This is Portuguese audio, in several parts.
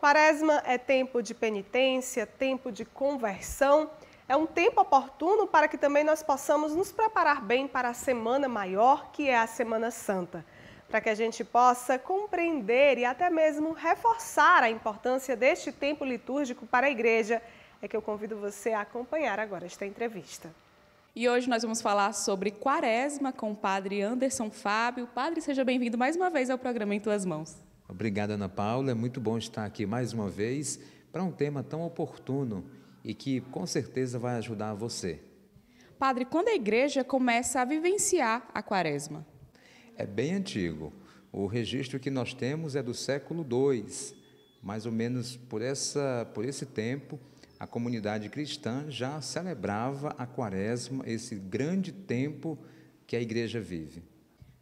Quaresma é tempo de penitência, tempo de conversão. É um tempo oportuno para que também nós possamos nos preparar bem para a semana maior, que é a Semana Santa. Para que a gente possa compreender e até mesmo reforçar a importância deste tempo litúrgico para a igreja, é que eu convido você a acompanhar agora esta entrevista. E hoje nós vamos falar sobre Quaresma com o Padre Anderson Fábio. Padre, seja bem-vindo mais uma vez ao programa Em Tuas Mãos. Obrigada, Ana Paula. É muito bom estar aqui mais uma vez para um tema tão oportuno e que com certeza vai ajudar você. Padre, quando a igreja começa a vivenciar a quaresma? É bem antigo. O registro que nós temos é do século II. Mais ou menos por, essa, por esse tempo, a comunidade cristã já celebrava a quaresma, esse grande tempo que a igreja vive.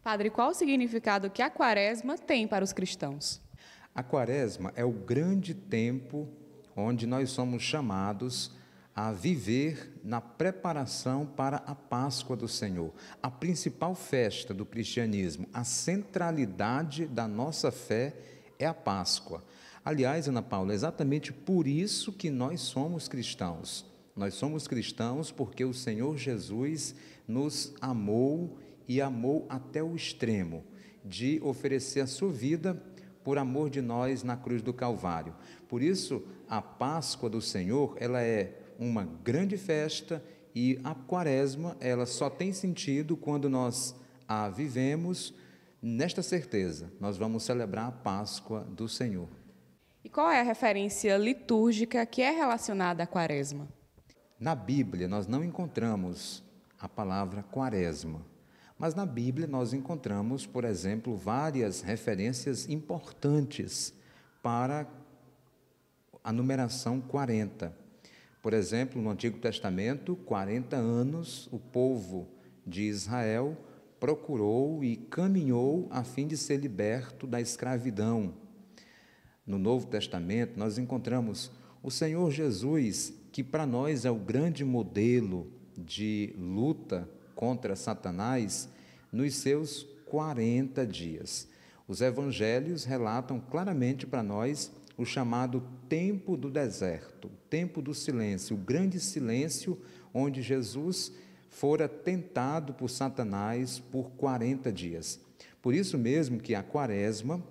Padre, qual o significado que a quaresma tem para os cristãos? A quaresma é o grande tempo onde nós somos chamados a viver na preparação para a Páscoa do Senhor, a principal festa do cristianismo, a centralidade da nossa fé é a Páscoa. Aliás, Ana Paula, é exatamente por isso que nós somos cristãos. Nós somos cristãos porque o Senhor Jesus nos amou e amou até o extremo de oferecer a sua vida por amor de nós na cruz do Calvário. Por isso, a Páscoa do Senhor, ela é uma grande festa e a Quaresma, ela só tem sentido quando nós a vivemos nesta certeza. Nós vamos celebrar a Páscoa do Senhor. E qual é a referência litúrgica que é relacionada à Quaresma? Na Bíblia, nós não encontramos a palavra Quaresma. Mas na Bíblia nós encontramos, por exemplo, várias referências importantes para a numeração 40. Por exemplo, no Antigo Testamento, 40 anos o povo de Israel procurou e caminhou a fim de ser liberto da escravidão. No Novo Testamento, nós encontramos o Senhor Jesus, que para nós é o grande modelo de luta contra Satanás nos seus 40 dias. Os evangelhos relatam claramente para nós o chamado tempo do deserto, tempo do silêncio, o grande silêncio onde Jesus fora tentado por Satanás por 40 dias. Por isso mesmo que a quaresma,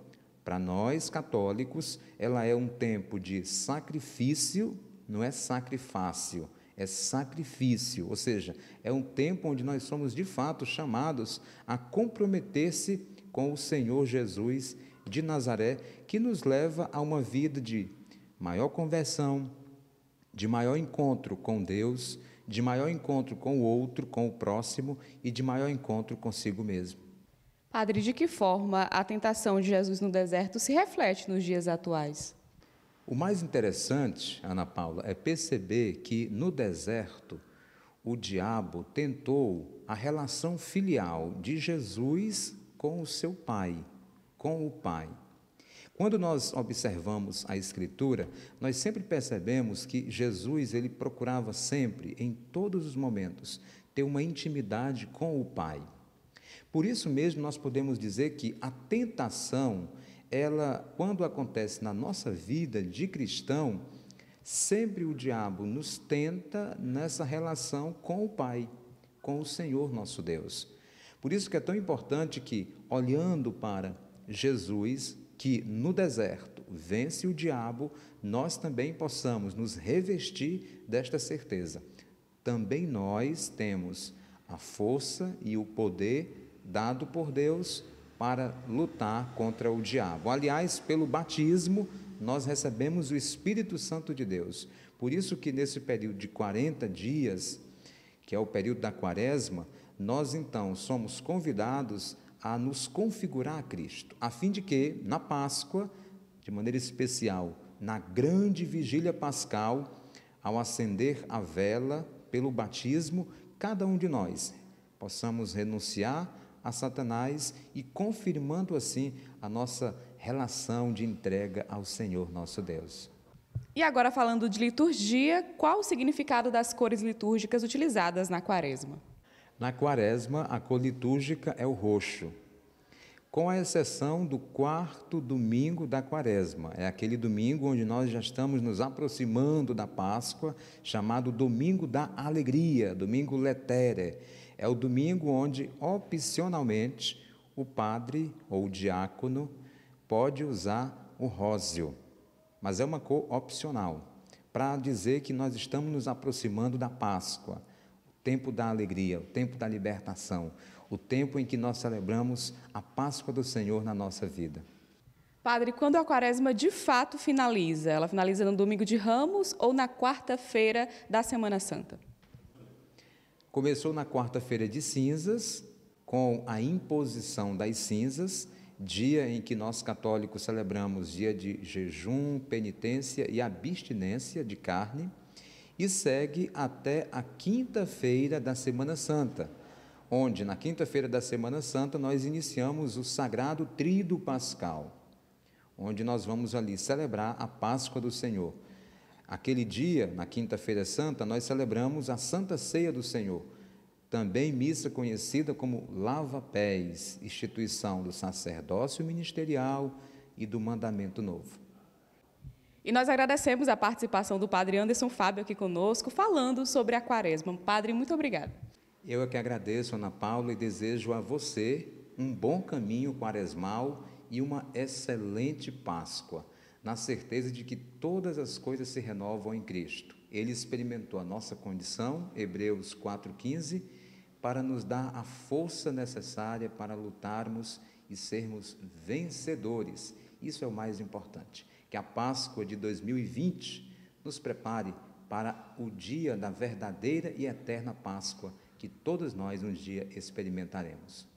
para nós católicos, ela é um tempo de sacrifício, não é sacrifácio é sacrifício, ou seja, é um tempo onde nós somos de fato chamados a comprometer-se com o Senhor Jesus de Nazaré, que nos leva a uma vida de maior conversão, de maior encontro com Deus, de maior encontro com o outro, com o próximo e de maior encontro consigo mesmo. Padre, de que forma a tentação de Jesus no deserto se reflete nos dias atuais? O mais interessante, Ana Paula, é perceber que no deserto o diabo tentou a relação filial de Jesus com o seu pai, com o pai. Quando nós observamos a escritura, nós sempre percebemos que Jesus ele procurava sempre, em todos os momentos, ter uma intimidade com o Pai. Por isso mesmo nós podemos dizer que a tentação ela, quando acontece na nossa vida de cristão, sempre o diabo nos tenta nessa relação com o Pai, com o Senhor nosso Deus. Por isso que é tão importante que, olhando para Jesus, que no deserto vence o diabo, nós também possamos nos revestir desta certeza. Também nós temos a força e o poder dado por Deus para lutar contra o diabo. Aliás, pelo batismo, nós recebemos o Espírito Santo de Deus. Por isso que nesse período de 40 dias, que é o período da quaresma, nós então somos convidados a nos configurar a Cristo, a fim de que, na Páscoa, de maneira especial, na grande vigília pascal, ao acender a vela pelo batismo, cada um de nós possamos renunciar a Satanás e confirmando assim a nossa relação de entrega ao Senhor nosso Deus. E agora falando de liturgia, qual o significado das cores litúrgicas utilizadas na quaresma? Na quaresma, a cor litúrgica é o roxo. com a exceção do quarto domingo da quaresma. É aquele domingo onde nós já estamos nos aproximando da Páscoa, chamado Domingo da Alegria, Domingo Letere. É o domingo onde, opcionalmente, o padre ou o diácono pode usar o róseo, mas é uma cor opcional, para dizer que nós estamos nos aproximando da Páscoa, o tempo da alegria, o tempo da libertação, o tempo em que nós celebramos a Páscoa do Senhor na nossa vida. Padre, quando a quaresma de fato finaliza? Ela finaliza no domingo de Ramos ou na quarta-feira da Semana Santa? Começou na quarta-feira de cinzas, com a imposição das cinzas, dia em que nós católicos celebramos dia de jejum, penitência e abstinência de carne, e segue até a quinta-feira da Semana Santa, onde na quinta-feira da Semana Santa nós iniciamos o sagrado Tríduo Pascal, onde nós vamos ali celebrar a Páscoa do Senhor. Aquele dia, na quinta-feira santa, nós celebramos a Santa Ceia do Senhor, também missa conhecida como lava-pés, instituição do sacerdócio ministerial e do mandamento novo. E nós agradecemos a participação do Padre Anderson Fábio aqui conosco, falando sobre a quaresma. Padre, muito obrigado. Eu é que agradeço, Ana Paula, e desejo a você um bom caminho quaresmal e uma excelente Páscoa, na certeza de que todas as coisas se renovam em Cristo. Ele experimentou a nossa condição, Hebreus 4,15, para nos dar a força necessária para lutarmos e sermos vencedores. Isso é o mais importante. Que a Páscoa de 2020 nos prepare para o dia da verdadeira e eterna Páscoa que todos nós um dia experimentaremos.